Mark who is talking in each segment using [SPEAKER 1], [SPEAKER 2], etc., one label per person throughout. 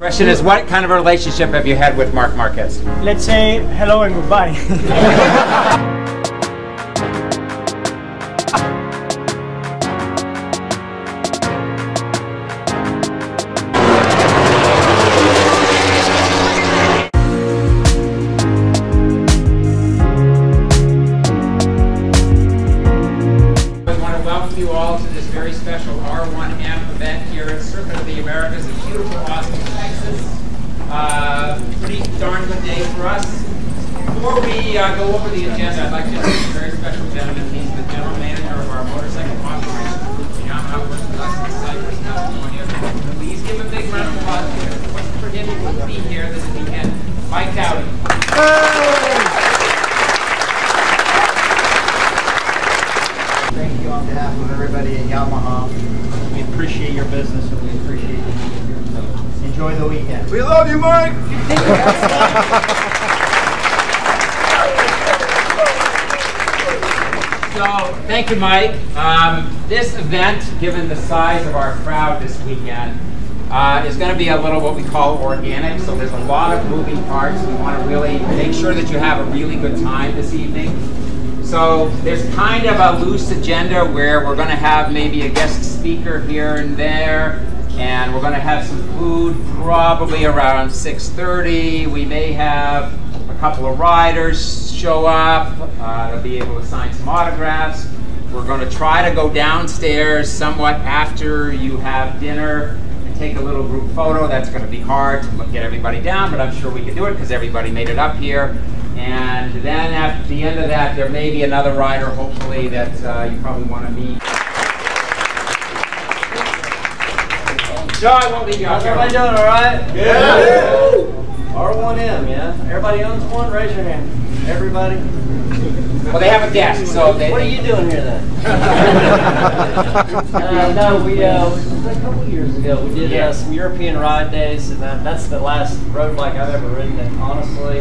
[SPEAKER 1] Question is, what kind of a relationship have you had with Marc Marquez?
[SPEAKER 2] Let's say hello and goodbye.
[SPEAKER 3] thank you,
[SPEAKER 4] Mike.
[SPEAKER 1] Um, this event, given the size of our crowd this weekend, uh, is going to be a little what we call organic. So there's a lot of moving parts. We want to really make sure that you have a really good time this evening. So there's kind of a loose agenda where we're going to have maybe a guest speaker here and there, and we're going to have some food probably around 6:30. We may have a couple of riders show up. Uh, they'll be able to sign some autographs. We're going to try to go downstairs somewhat after you have dinner and take a little group photo. That's going to be hard to get everybody down, but I'm sure we can do it because everybody made it up here. And then at the end of that, there may be another rider, hopefully, that uh, you probably want to meet. So I won't leave you out
[SPEAKER 5] How's everybody doing, all right?
[SPEAKER 4] Yeah.
[SPEAKER 5] R1M, yeah? Everybody owns one? Raise your hand. Everybody?
[SPEAKER 1] Well, they have a desk, so they.
[SPEAKER 5] What are you doing here then? uh, no, we, uh, a couple years ago, we did uh, some European ride days, and that, that's the last road bike I've ever ridden, and honestly,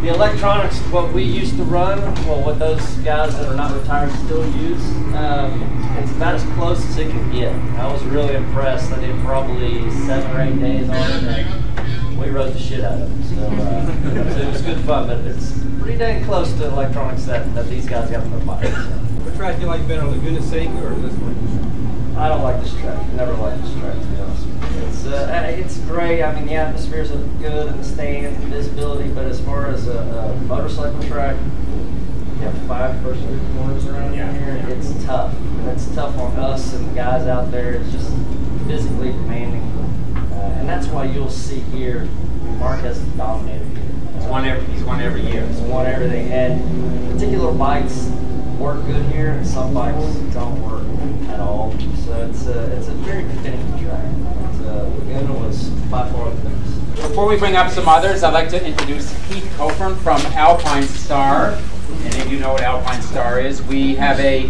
[SPEAKER 5] the electronics, what we used to run, well, what those guys that are not retired still use, um, it's about as close as it can get. I was really impressed. I did probably seven or eight days on it, and we rode the shit out of it. So uh, was, it was good fun, but it's pretty dang close to electronics that, that these guys got on their bikes. So.
[SPEAKER 4] Which track do you like better, Laguna Seca or this one?
[SPEAKER 5] I don't like this track. Never liked this track, to be honest. It's uh, it's great. I mean, the atmosphere's good and the stands and visibility, but as far as a, a motorcycle track, you have five person corners around
[SPEAKER 1] Yeah.
[SPEAKER 5] here. And it's tough. And it's tough on us and the guys out there. It's just physically demanding, uh, and that's why you'll see here Marc has dominated
[SPEAKER 1] won every, he's won every year.
[SPEAKER 5] He's won everything, and particular bikes work good here, and some bikes don't work at all. So it's a, it's a very finicky track. But, uh, Laguna was by far the best.
[SPEAKER 1] Before we bring up some others, I'd like to introduce Keith Copeland from Alpine Star. Any of you know what Alpine Star is? We have a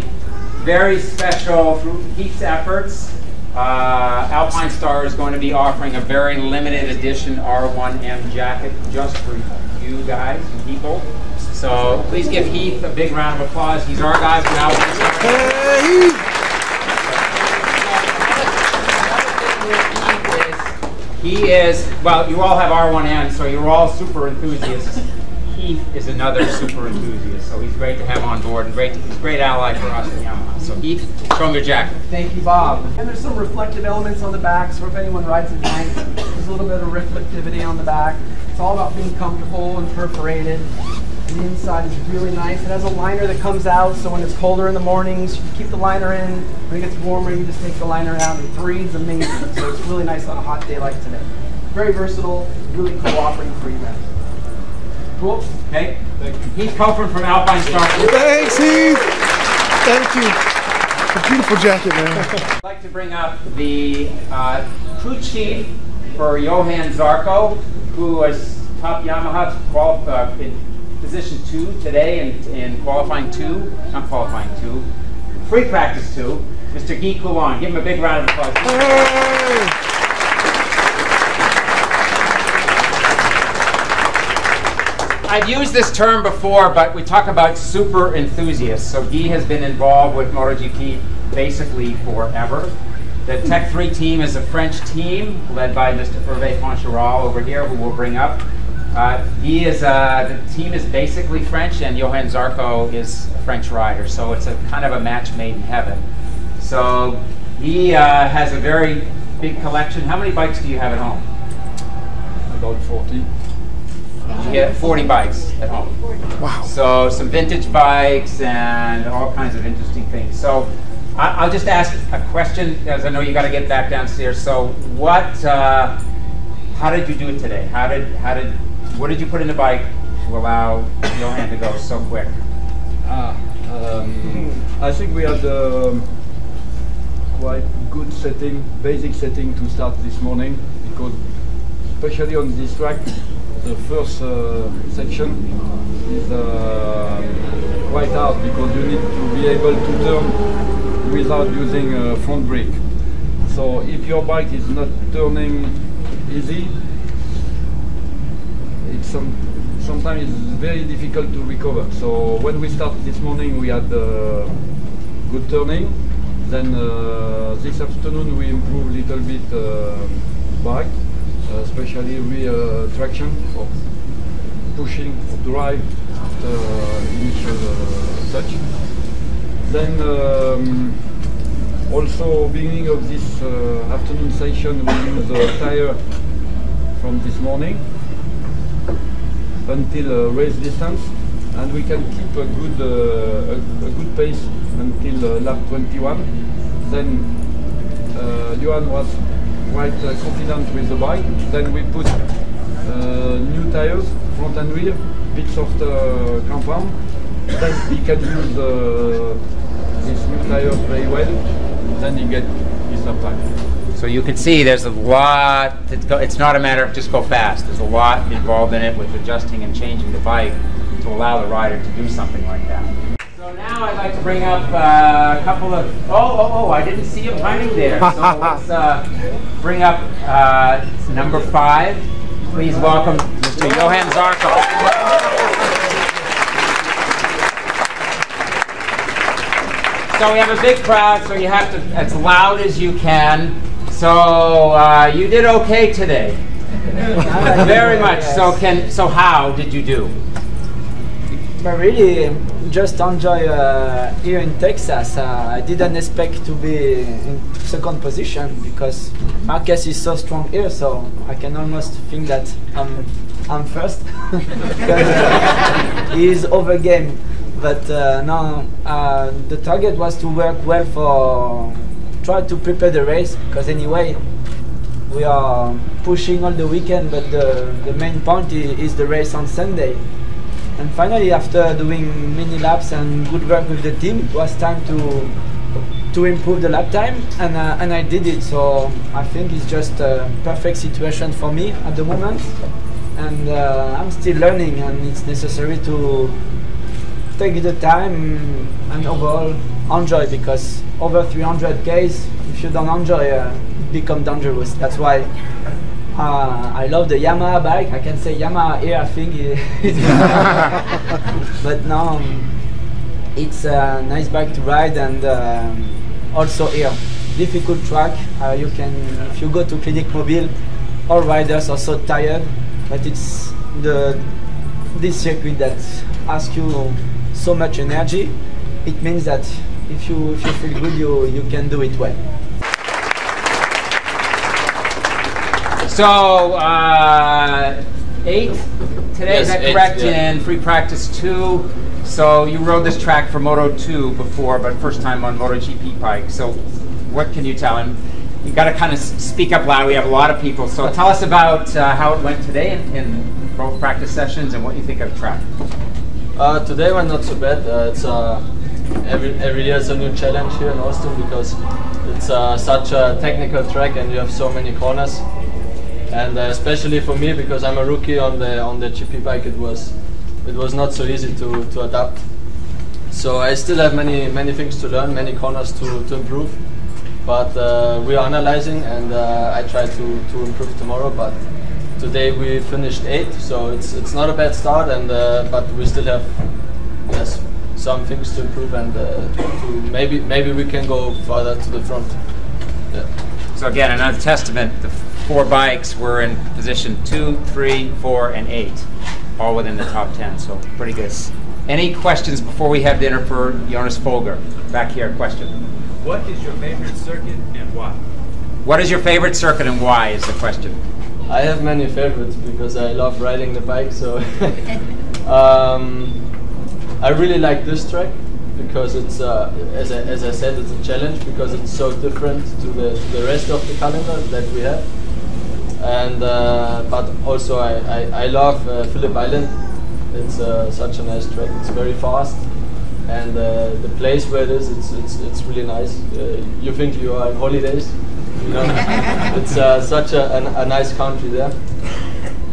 [SPEAKER 1] very special, through Keith's efforts, uh, Alpine Star is going to be offering a very limited edition R1M jacket just for you guys, you people. So please give Heath a big round of applause. He's our guy from Alpine Star. He is, well, you all have R1M, so you're all super enthusiasts. Heath is another super enthusiast, so he's great to have on board and great, he's a great ally for us at Yamaha. So Heath, show him your jacket.
[SPEAKER 2] Thank you, Bob. And there's some reflective elements on the back, so if anyone rides at night, there's a little bit of reflectivity on the back. It's all about being comfortable and perforated. And the inside is really nice. It has a liner that comes out, so when it's colder in the mornings, you keep the liner in. When it gets warmer, you just take the liner out. It breathes amazing, so it's really nice on a hot day like today. Very versatile, really cool offering for you guys.
[SPEAKER 1] Cool, okay? Thank you. Heath Copeland from Alpine Star.
[SPEAKER 6] Thanks, Heath. Thank you. A beautiful jacket, man.
[SPEAKER 1] I'd like to bring up the uh, crew chief for Johann Zarco, who was top Yamaha qual- uh, in position two today in, in qualifying two, not qualifying two, free practice two, Mr. Guy Coulon. Give him a big round of applause.
[SPEAKER 6] Hey.
[SPEAKER 1] I've used this term before, but we talk about super enthusiasts. So Guy has been involved with MotoGP basically forever. The Tech 3 team is a French team led by Mr. Hervé Poncharal over here, who we'll bring up. Uh, he is, uh, the team is basically French, and Johann Zarco is a French rider, so it's a kind of a match made in heaven. So he uh, has a very big collection. How many bikes do you have at home?
[SPEAKER 7] About 40.
[SPEAKER 1] You get 40 bikes at home.
[SPEAKER 6] Wow.
[SPEAKER 1] So some vintage bikes and all kinds of interesting things. So I, I'll just ask a question, as I know you got to get back downstairs. So what? Uh, how did you do it today? How did how did what did you put in the bike to allow Johann to go so quick?
[SPEAKER 7] Ah, um, I think we had um, quite good setting, basic setting to start this morning because especially on this track, the first uh, section is uh, quite hard because you need to be able to turn without using a front brake. So if your bike is not turning easy, it's some, sometimes it's very difficult to recover. So when we started this morning, we had uh, good turning. Then uh, this afternoon we improved a little bit uh, bike, uh, especially rear traction for pushing or drive after initial uh, touch. Then um, also beginning of this uh, afternoon session we use a tire from this morning until uh, race distance and we can keep a good uh, a, a good pace until uh, lap 21 then uh, Johann was quite uh, confident with the bike then we put uh, new tires front and rear bit softer compound then he can use uh, these new tires very well then he get his time
[SPEAKER 1] So you can see there's a lot. It's not a matter of just go fast. There's a lot involved in it with adjusting and changing the bike to allow the rider to do something like that. So now I'd like to bring up uh, a couple of. Oh, oh, oh! I didn't see him hiding there. So let's uh, bring up uh, number five. Please welcome Mr. Johann Zarco. So we have a big crowd, so you have to as loud as you can. So uh, you did okay today. Very much. So can so how did you do?
[SPEAKER 8] But really, just enjoy uh, here in Texas. Uh, I didn't expect to be in second position because Marquez is so strong here, so I can almost think that I'm, I'm first. because uh, he is over game. But uh, no, uh, the target was to work well for try to prepare the race because anyway we are pushing all the weekend, but the, the main point is the race on Sunday. And finally, after doing many laps and good work with the team, it was time to to improve the lap time, and uh, and I did it. So I think it's just a perfect situation for me at the moment, and uh, I'm still learning, and it's necessary to take the time and overall enjoy because over 300 k's, if you don't enjoy, uh, it become dangerous. That's why uh, I love the Yamaha bike. I can say Yamaha here, I think. But now um, it's a nice bike to ride and um, also here, difficult track. Uh, you can, if you go to Clinica Mobile, all riders are so tired, but it's the this circuit that asks you so much energy. It means that if you if you feel good, you you can do it well.
[SPEAKER 1] So uh, eight today. is
[SPEAKER 5] Yes,
[SPEAKER 1] that
[SPEAKER 5] eight,
[SPEAKER 1] correct?
[SPEAKER 5] yeah.
[SPEAKER 1] In free practice two. So you rode this track for Moto 2 before, but first time on MotoGP bike. So what can you tell him? You got to kind of speak up loud. We have a lot of people. So tell us about uh, how it went today in, in both practice sessions and what you think of the track.
[SPEAKER 5] Uh, today went not so bad. Uh, it's uh, every every year is a new challenge here in Austin because it's uh, such a technical track and you have so many corners. And uh, especially for me because I'm a rookie on the on the GP bike, it was it was not so easy to, to adapt. So I still have many many things to learn, many corners to, to improve. But uh, we are analyzing and uh, I try to, to improve tomorrow. But today we finished eighth, so it's it's not a bad start. And uh, but we still have yes some things to improve and uh, to maybe maybe we can go further to the front. Yeah.
[SPEAKER 1] So again, another testament, four bikes were in position two, three, four, and eight, all within the top 10, so pretty good. Any questions before we have dinner for Jonas Folger? Back here, question.
[SPEAKER 4] What is your favorite circuit and why?
[SPEAKER 1] What is your favorite circuit and why is the question?
[SPEAKER 5] I have many favorites because I love riding the bike. So um, I really like this track because it's, uh, as, I, as I said, it's a challenge because it's so different to the, to the rest of the calendar that we have. And uh, but also I, I, I love uh, Phillip Island. It's uh, such a nice track. It's very fast, and uh, the place where it is, it's it's, it's really nice. Uh, you think you are on holidays, you know. it's uh, such a, a, a nice country there.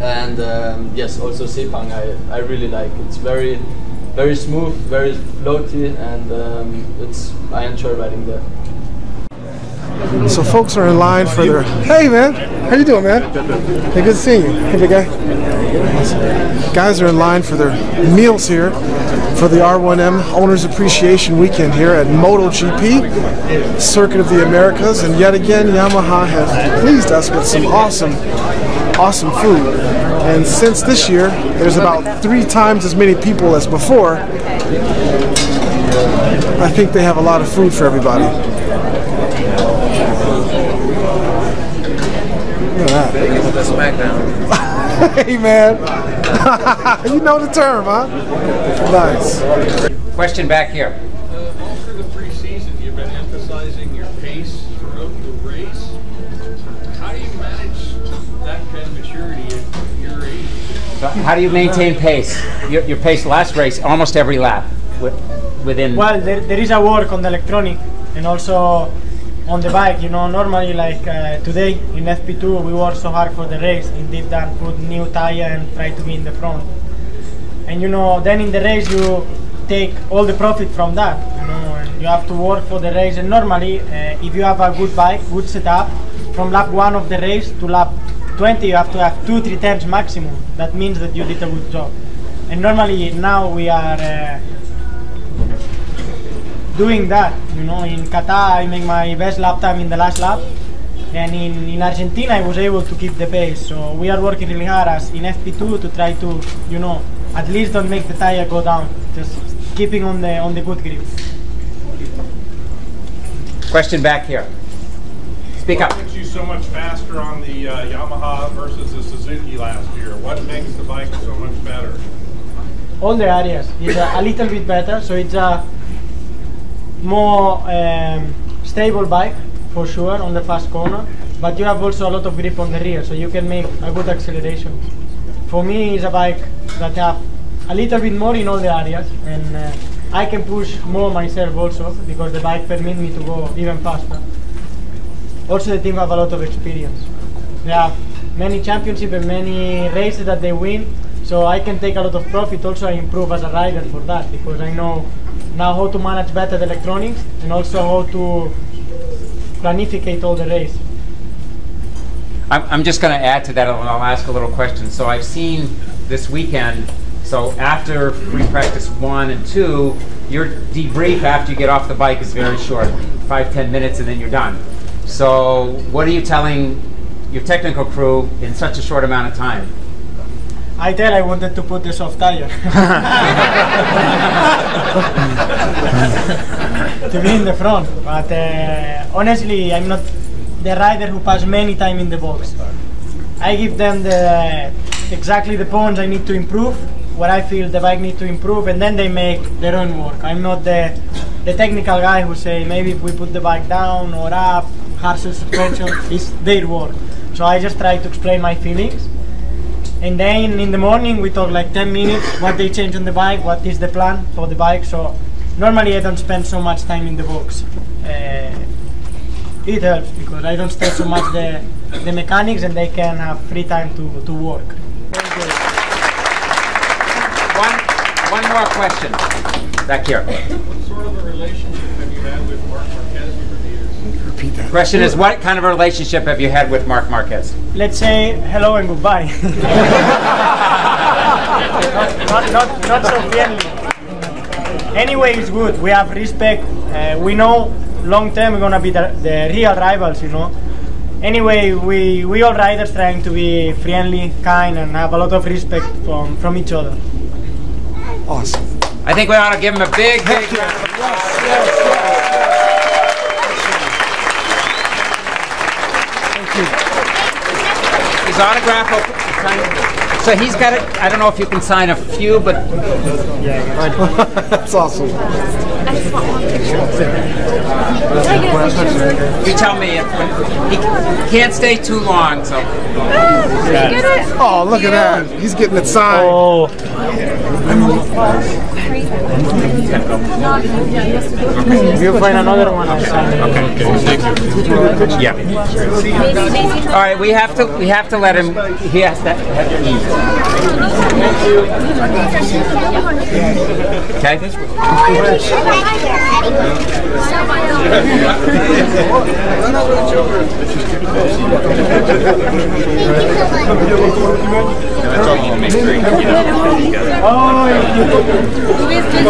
[SPEAKER 5] And um, yes, also Sepang I, I really like. It's very very smooth, very floaty, and um, it's I enjoy riding there.
[SPEAKER 6] So folks are in line for their. Hey man, how you doing, man? Hey, good seeing you. Hey, big guy. Guys are in line for their meals here for the R1M Owners Appreciation Weekend here at MotoGP, Circuit of the Americas, and yet again Yamaha has pleased us with some awesome, awesome food. And since this year there's about three times as many people as before, I think they have a lot of food for everybody. Look at that. hey man, you know the term, huh? Nice.
[SPEAKER 1] Question back here.
[SPEAKER 4] Uh, all through the preseason, you've been emphasizing your pace throughout the race. How do you manage that kind of maturity at your age?
[SPEAKER 1] So how do you maintain pace? Your, your pace last race, almost every lap, within.
[SPEAKER 9] Well, there, there is a work on the electronic and also on the bike. You know, normally like uh, today in FP2 we work so hard for the race. Indeed, that put new tire and try to be in the front. And you know, then in the race you take all the profit from that. You know, and you have to work for the race. And normally, uh, if you have a good bike, good setup, from lap one of the race to lap 20, you have to have two, three times maximum. That means that you did a good job. And normally now we are. Uh, doing that. You know, in Qatar I make my best lap time in the last lap, and in, in Argentina I was able to keep the pace. So we are working really hard as in FP2 to try to, you know, at least don't make the tire go down. Just keeping on the on the good grip.
[SPEAKER 1] Question back here. Speak up.
[SPEAKER 10] What makes you so much faster on the uh, Yamaha versus the Suzuki last year? What makes the bike so much better?
[SPEAKER 9] All the areas is a, a little bit better, so it's a more um, stable bike for sure on the fast corner. But you have also a lot of grip on the rear, so you can make a good acceleration. For me, it's a bike that have a little bit more in all the areas, and uh, I can push more myself also because the bike permits me to go even faster. Also, the team have a lot of experience. They have many championships and many races that they win, so I can take a lot of profit. Also, I improve as a rider for that because I know now how to manage better the electronics and also how to planificate all the race.
[SPEAKER 1] I'm, I'm just going to add to that, and I'll ask a little question. So I've seen this weekend, so after free practice one and two, your debrief after you get off the bike is very short, five, ten minutes, and then you're done. So what are you telling your technical crew in such a short amount of time?
[SPEAKER 9] I tell I wanted to put the soft tire. to be in the front. But uh, honestly, I'm not the rider who pass many time in the box. I give them the exactly the points I need to improve, what I feel the bike need to improve, and then they make their own work. I'm not the the technical guy who say maybe if we put the bike down or up, harsher suspension, it's their work. So I just try to explain my feelings. And then in the morning we talk like 10 minutes what they change on the bike, what is the plan for the bike. So normally I don't spend so much time in the box. Uh, it helps because I don't stress so much the, the mechanics and they can have free time to, to work.
[SPEAKER 1] One, one more question. Back here.
[SPEAKER 10] What sort of a relationship have you had with Marc Marquez over the years?
[SPEAKER 6] Repeat that.
[SPEAKER 1] Question is, what kind of a relationship have you had with Marc Marquez?
[SPEAKER 9] Let's say hello and goodbye. not, not, not, not so friendly. Anyway, it's good. We have respect. Uh, we know long term we're gonna be the, the real rivals, you know. anyway, we we all riders trying to be friendly, kind, and have a lot of respect from from each other.
[SPEAKER 6] Awesome.
[SPEAKER 1] I think we ought to give him a big, big round of applause. Autograph. will- So he's got it. I don't know if you can sign a few, but
[SPEAKER 6] That's awesome.
[SPEAKER 1] you tell me if he can't stay too long. So
[SPEAKER 6] Oh, look at that. He's getting it signed.
[SPEAKER 9] Oh, you find another one. I'll sign.
[SPEAKER 1] all right, we have to we have to let him. He has to have to eat. Okay.
[SPEAKER 6] You're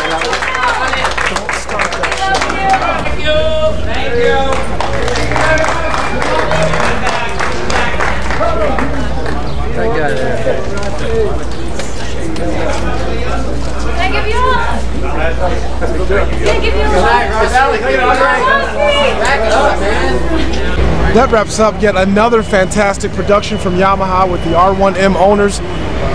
[SPEAKER 6] That wraps up yet another fantastic production from Yamaha with the R1M owners.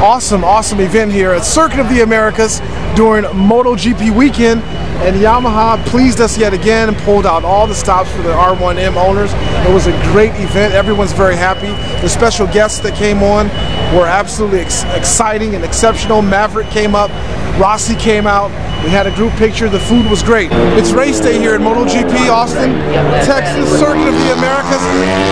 [SPEAKER 6] Awesome, awesome event here at Circuit of the Americas during MotoGP weekend. And Yamaha pleased us yet again and pulled out all the stops for the R1M owners. It was a great event. Everyone's very happy. The special guests that came on were absolutely ex- exciting and exceptional. Maverick came up, Rossi came out. We had a group picture. The food was great. It's race day here at MotoGP Austin, Texas, Circuit of the Americas.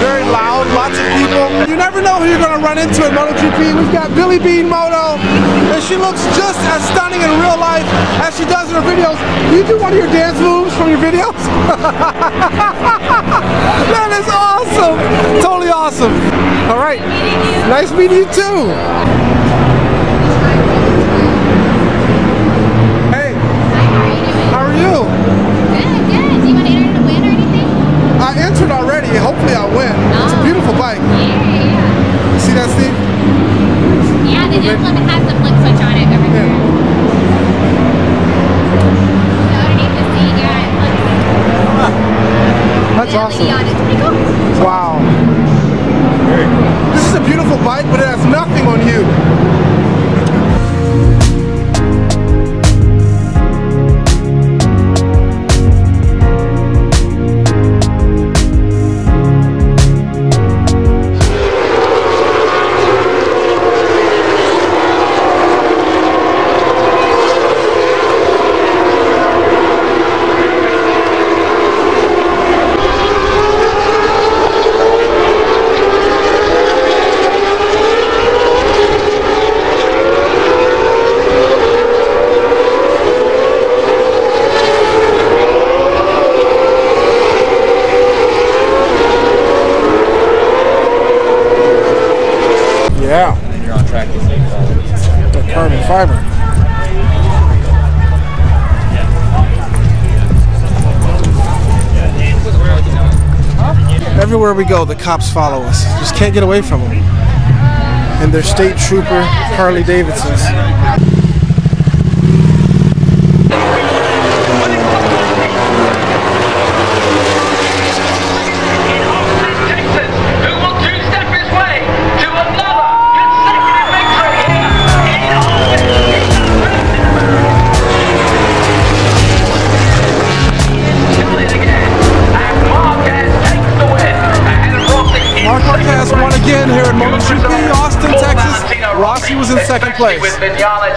[SPEAKER 6] Very loud, lots of people. You never know who you're going to run into at MotoGP. We've got Billy Bean Moto, and she looks just as stunning in real life as she does in her videos. You do one of your dance moves from your videos? that is awesome. Totally awesome. All right. Nice meeting you too. Hey, how are you?
[SPEAKER 11] Good, good. Do you want to enter to win or anything?
[SPEAKER 6] I entered already. Hopefully I win. It's a
[SPEAKER 11] Oh.
[SPEAKER 6] beautiful bike.
[SPEAKER 11] Yeah, yeah.
[SPEAKER 6] See that, Steve?
[SPEAKER 11] yeah. Yeah, the emblem has the
[SPEAKER 6] Everywhere we go, the cops follow us. Just can't get away from them. And they're state trooper Harley Davidsons. Place.
[SPEAKER 12] With Vinales